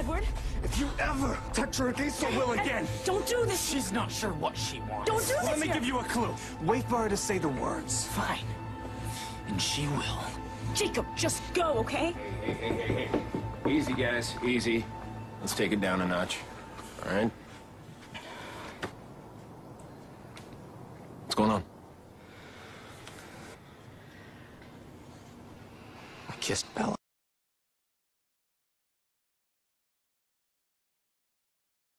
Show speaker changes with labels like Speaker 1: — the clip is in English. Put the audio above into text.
Speaker 1: Edward.
Speaker 2: If you ever touch her against her will again,
Speaker 1: Don't do this.
Speaker 3: She's not sure what she wants.
Speaker 1: Don't do this
Speaker 2: let me give you a clue. Wait for her to say the words.
Speaker 3: Fine. And she will.
Speaker 1: Jacob, just go, okay?
Speaker 4: Hey, hey, hey, hey. Easy, guys. Easy. Let's take it down a notch. All right? What's going on?
Speaker 2: I kissed Bella.